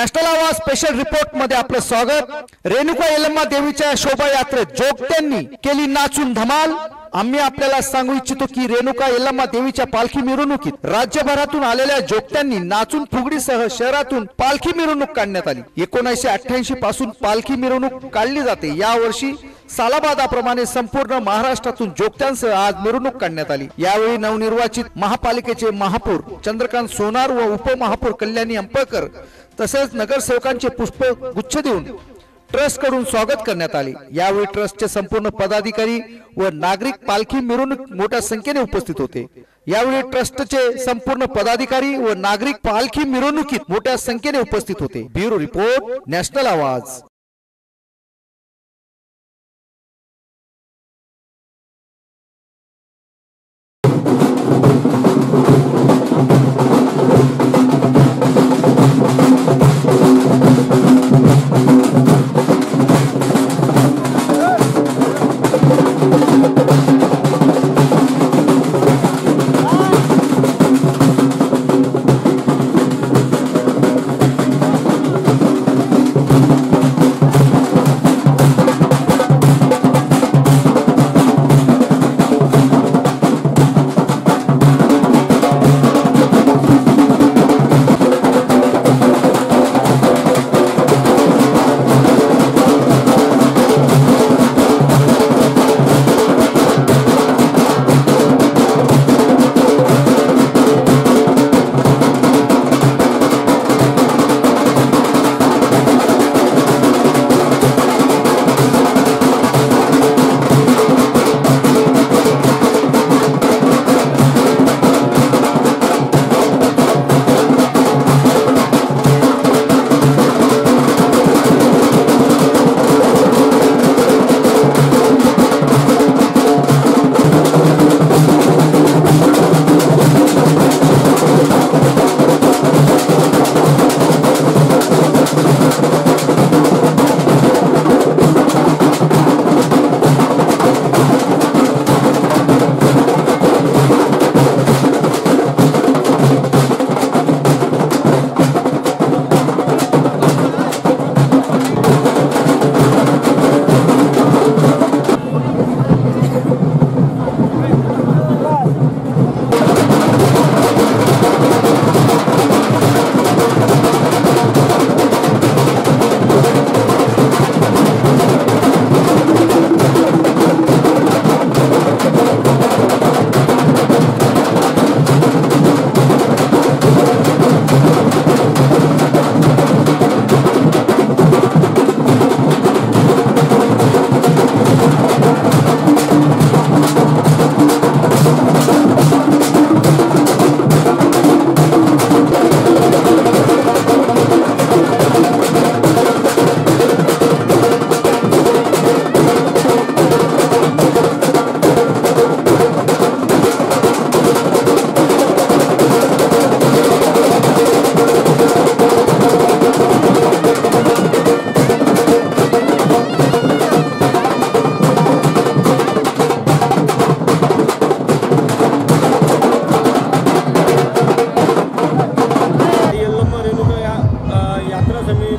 National आवाज special रिपोर्टमध्ये आपलं स्वागत. रेणुका यलम्मा देवीच्या शोभायात्रेत जोगत्यांनी केली नाचून धमाल. आम्ही आपल्याला सांगू इच्छितो की रेणुका यल्लम्मा देवीच्या पालखी मिरवणुकीत राज्यभरातून आलेल्या जोगत्यांनी नाचून फुगडीसह शहरातून पालखी मिरवणूक काढण्यात आली. एकोणीसशे अठ्ठ्याऐंशी पासून पालखी मिरवणूक काढली जाते. यावर्षी सालाबादाप्रमाणे संपूर्ण महाराष्ट्रातून जोगत्यांसह आज मिरवणूक काढण्यात आली. यावेळी नवनिर्वाचित महापालिकेचे महापौर चंद्रकांत सोनार व उपमहापौर कल्याणी अंपळकर तसेच नगरसेवकांचे पुष्प गुच्छ देऊन ट्रस्टकडून स्वागत करण्यात आले. यावेळी ट्रस्टचे संपूर्ण पदाधिकारी व नागरिक पालखी मिरवणूक मोठ्या संख्येने उपस्थित होते. यावेळी ट्रस्टचे संपूर्ण पदाधिकारी व नागरिक पालखी मिरवणुकीत मोठ्या संख्येने उपस्थित होते. ब्युरो रिपोर्ट नॅशनल आवाज.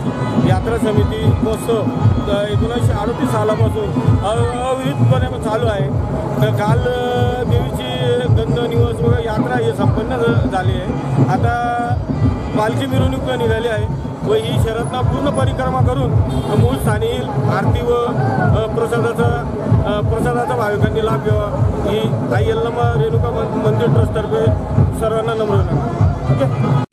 यात्रा समिती यात्रा समिती महोत्सव एकोणीसशे अडतीस सालापासून अ- अविरतपणे चालू आहे. तर काल देवीची गंध निवास यात्रा हे संपन्न झाली आहे. आता पालखी मिरवणूक निघाली आहे व ही शरदना पूर्ण परिक्रमा करून मूळ स्थानी आरती व प्रसादाचा प्रसादाचा भाविकांनी लाभ घ्यावा. ही आई यल्लम्मा रेणुका मंदिर ट्रस्टतर्फे सर्वांना नम्र ओके?